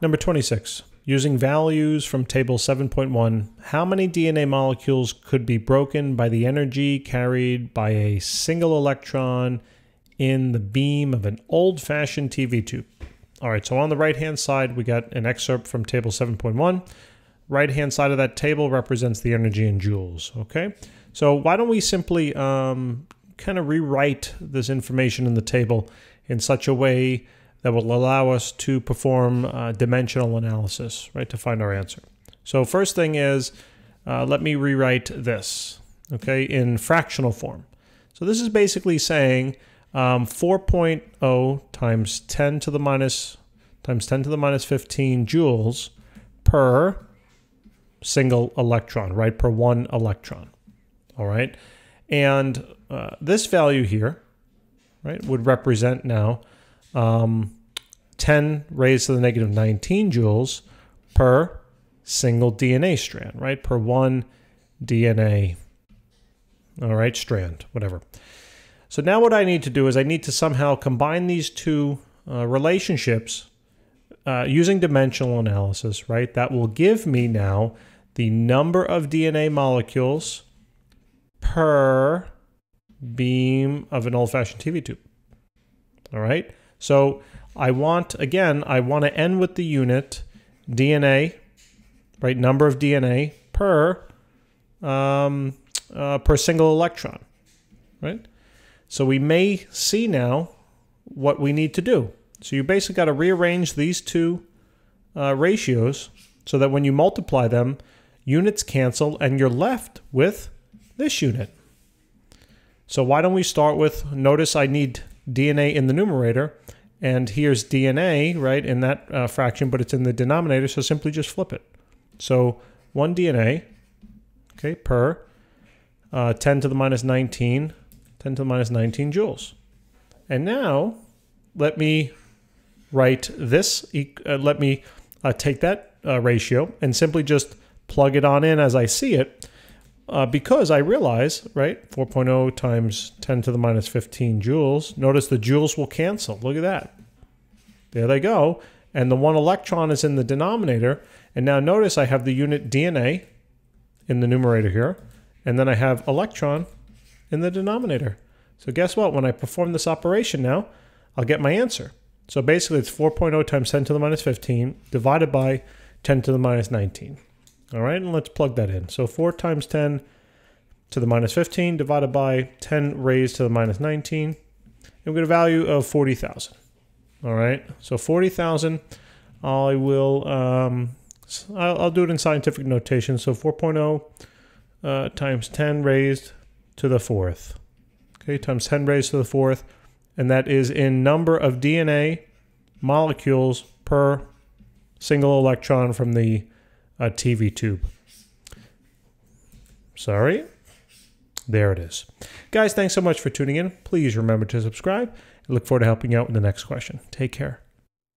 Number 26. Using values from table 7.1, how many DNA molecules could be broken by the energy carried by a single electron in the beam of an old fashioned TV tube? All right, so on the right hand side, we got an excerpt from table 7.1. Right hand side of that table represents the energy in joules. Okay, so why don't we simply um, kind of rewrite this information in the table in such a way that will allow us to perform uh, dimensional analysis, right, to find our answer. So first thing is, uh, let me rewrite this, okay, in fractional form. So this is basically saying um, 4.0 times 10 to the minus times 10 to the minus 15 joules per single electron, right, per one electron, all right? And uh, this value here, right, would represent now um, 10 raised to the negative 19 joules per single DNA strand, right? Per one DNA, all right, strand, whatever. So now what I need to do is I need to somehow combine these two uh, relationships uh, using dimensional analysis, right? That will give me now the number of DNA molecules per beam of an old-fashioned TV tube. All right. So I want, again, I want to end with the unit DNA, right? Number of DNA per um, uh, per single electron, right? So we may see now what we need to do. So you basically got to rearrange these two uh, ratios so that when you multiply them, units cancel and you're left with this unit. So why don't we start with, notice I need DNA in the numerator, and here's DNA, right, in that uh, fraction, but it's in the denominator, so simply just flip it. So 1 DNA, okay, per uh, 10 to the minus 19, 10 to the minus 19 joules. And now let me write this, uh, let me uh, take that uh, ratio and simply just plug it on in as I see it uh, because I realize, right, 4.0 times 10 to the minus 15 joules. Notice the joules will cancel. Look at that. There they go. And the one electron is in the denominator. And now notice I have the unit DNA in the numerator here. And then I have electron in the denominator. So guess what? When I perform this operation now, I'll get my answer. So basically it's 4.0 times 10 to the minus 15 divided by 10 to the minus 19. All right, and let's plug that in. So 4 times 10 to the minus 15 divided by 10 raised to the minus 19. And we get a value of 40,000. All right, so 40,000, I will, um, I'll, I'll, do it in scientific notation. So 4.0 uh, times 10 raised to the fourth. Okay, times 10 raised to the fourth. And that is in number of DNA molecules per single electron from the a TV tube. Sorry. There it is. Guys, thanks so much for tuning in. Please remember to subscribe. I look forward to helping you out with the next question. Take care.